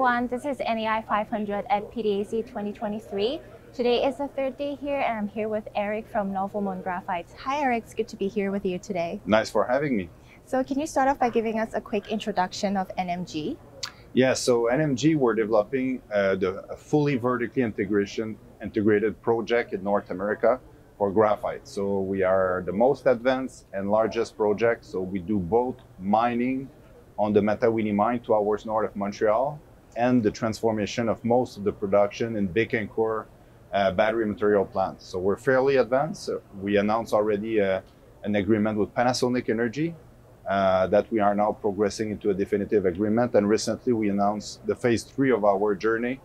Everyone, this is NAI 500 at PDAC 2023. Today is the third day here and I'm here with Eric from Nouveau Monde Graphites. Hi Eric, it's good to be here with you today. Nice for having me. So can you start off by giving us a quick introduction of NMG? Yeah, so NMG, we're developing uh, the a fully vertically integration integrated project in North America for graphite. So we are the most advanced and largest project. So we do both mining on the Matawinie mine, two hours north of Montreal, and the transformation of most of the production in Bécancour uh, battery material plants. So we're fairly advanced. We announced already uh, an agreement with Panasonic Energy uh, that we are now progressing into a definitive agreement. And recently we announced the phase three of our journey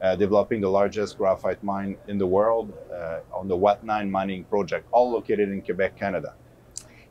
uh, developing the largest graphite mine in the world uh, on the Uatnan mining project, all located in Quebec, Canada.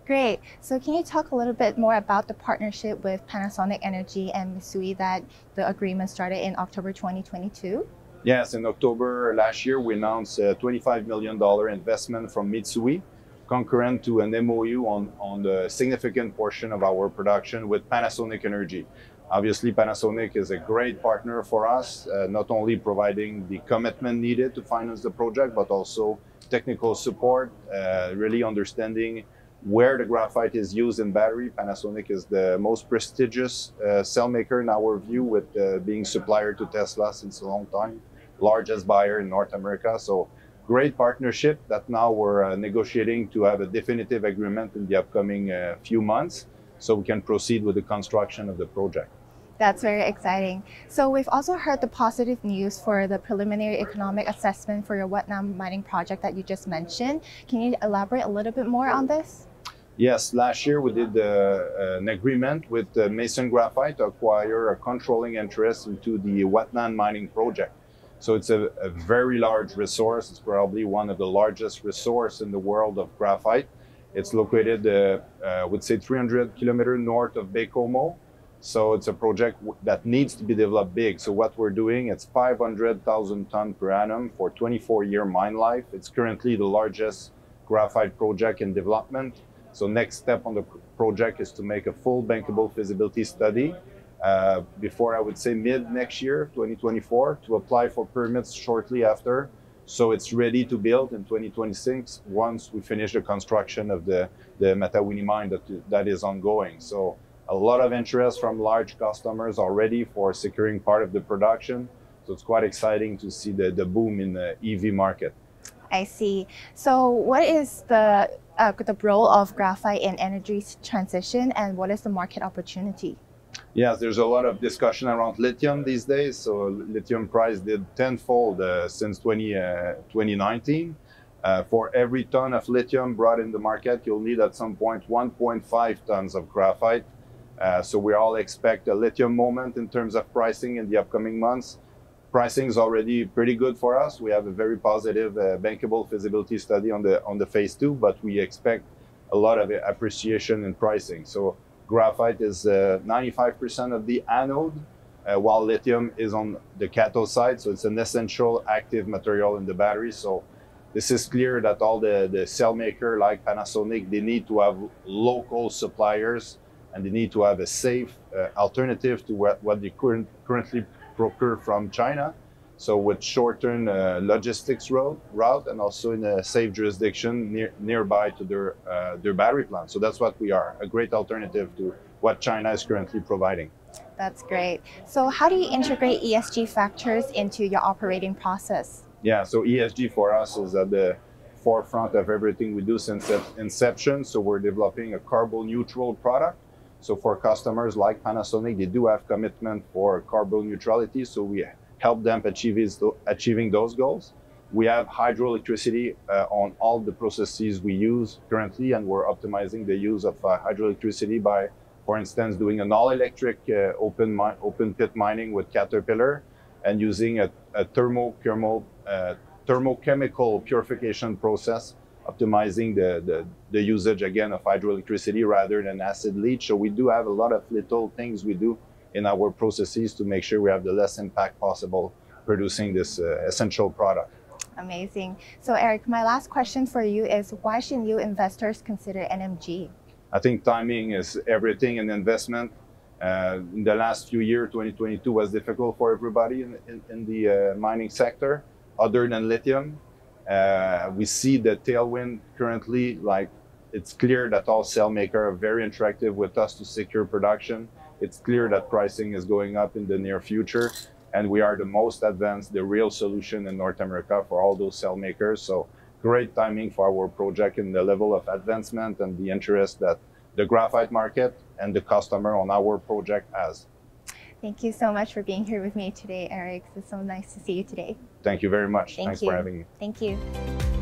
Great. So can you talk a little bit more about the partnership with Panasonic Energy and Mitsui that the agreement started in October 2022? Yes, in October last year, we announced a $25 million investment from Mitsui, concurrent to an MOU on, on the significant portion of our production with Panasonic Energy. Obviously, Panasonic is a great partner for us, uh, not only providing the commitment needed to finance the project, but also technical support, uh, really understanding where the graphite is used in battery. Panasonic is the most prestigious uh, cell maker in our view, with uh, being supplier to Tesla since a long time, largest buyer in North America. So great partnership that now we're uh, negotiating to have a definitive agreement in the upcoming uh, few months so we can proceed with the construction of the project. That's very exciting. So we've also heard the positive news for the preliminary economic assessment for your Uatnan mining project that you just mentioned. Can you elaborate a little bit more on this? Yes, last year we did uh, an agreement with uh, Mason Graphite to acquire a controlling interest into the Uatnan mining project. So it's a, a, very large resource. It's probably one of the largest resource in the world of graphite. It's located, uh, uh I would say, 300 kilometers north of Baie-Comeau. So it's a project that needs to be developed big. So what we're doing, it's 500,000 ton per annum for 24 year mine life. It's currently the largest graphite project in development. So next step on the project is to make a full bankable feasibility study uh, before I would say mid next year, 2024, to apply for permits shortly after. So it's ready to build in 2026 once we finish the construction of the, the Matawinie mine that, that is ongoing. So a lot of interest from large customers already for securing part of the production. So it's quite exciting to see the, the boom in the EV market. I see. So what is the, uh, the role of graphite in energy transition and what is the market opportunity? Yes, there's a lot of discussion around lithium these days. So lithium price did tenfold uh, since 20, uh, 2019. Uh, for every ton of lithium brought in the market, you'll need at some point 1.5 tons of graphite. Uh, so we all expect a lithium moment in terms of pricing in the upcoming months. Pricing is already pretty good for us. We have a very positive uh, bankable feasibility study on the on the phase two, but we expect a lot of appreciation in pricing. So graphite is 95% uh, of the anode, uh, while lithium is on the cathode side. So it's an essential active material in the battery. So this is clear that all the, the cell maker like Panasonic, they need to have local suppliers and they need to have a safe uh, alternative to what, what they current, currently procure from China. So with short-term uh, logistics route, route and also in a safe jurisdiction near, nearby to their, uh, their battery plant. So that's what we are, a great alternative to what China is currently providing. That's great. So how do you integrate ESG factors into your operating process? Yeah, so ESG for us is at the forefront of everything we do since inception. So we're developing a carbon neutral product so for customers like Panasonic, they do have commitment for carbon neutrality. So we help them achieve achieving those goals. We have hydroelectricity uh, on all the processes we use currently, and we're optimizing the use of uh, hydroelectricity by, for instance, doing an all-electric uh, open, open pit mining with Caterpillar and using a, a thermo, uh, thermochemical purification process optimizing the, the, the, usage again of hydroelectricity rather than acid leach. So we do have a lot of little things we do in our processes to make sure we have the less impact possible producing this uh, essential product. Amazing. So Eric, my last question for you is why should new investors consider NMG? I think timing is everything in investment. Uh, in the last few years, 2022 was difficult for everybody in, in, in the uh, mining sector, other than lithium. Uh, we see the tailwind currently, like it's clear that all cell makers are very interactive with us to secure production. It's clear that pricing is going up in the near future, and we are the most advanced, the real solution in North America for all those cell makers. So great timing for our project and the level of advancement and the interest that the graphite market and the customer on our project has. Thank you so much for being here with me today, Eric. It's so nice to see you today. Thank you very much. Thank Thanks you. for having me. Thank you.